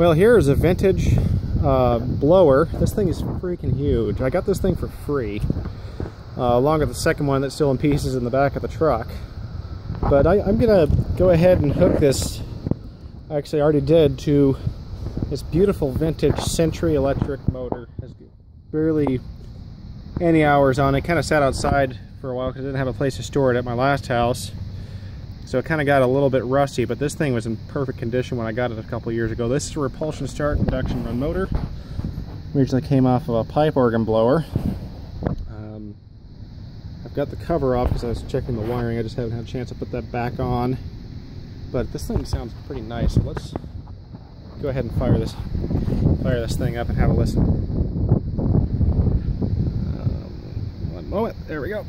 Well, here is a vintage uh, blower. This thing is freaking huge. I got this thing for free, uh, along with the second one that's still in pieces in the back of the truck. But I, am gonna go ahead and hook this, actually I already did, to this beautiful vintage Century electric motor. Has barely any hours on it. Kind of sat outside for a while because I didn't have a place to store it at my last house. So it kind of got a little bit rusty, but this thing was in perfect condition when I got it a couple years ago. This is a repulsion start induction run motor. Originally came off of a pipe organ blower. Um, I've got the cover off because I was checking the wiring. I just haven't had a chance to put that back on. But this thing sounds pretty nice. So let's go ahead and fire this fire this thing up and have a listen. Um, one moment. There we go.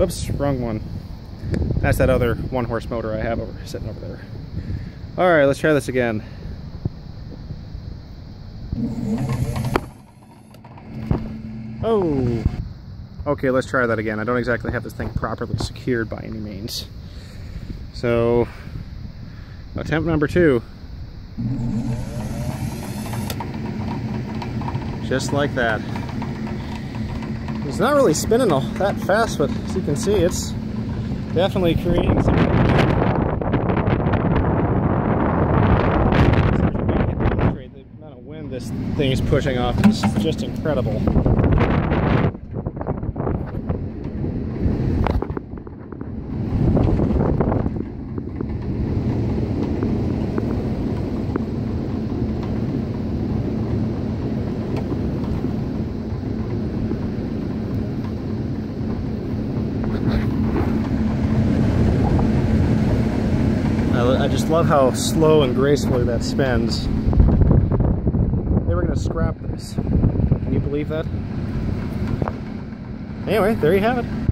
Oops, wrong one. That's that other one horse motor I have over sitting over there. All right, let's try this again. Oh, okay, let's try that again. I don't exactly have this thing properly secured by any means. So, attempt number two. Just like that. It's not really spinning all that fast, but as you can see, it's definitely creating some the amount of wind this thing is pushing off is just incredible. I just love how slow and gracefully that spins. They were to scrap this. Can you believe that? Anyway, there you have it.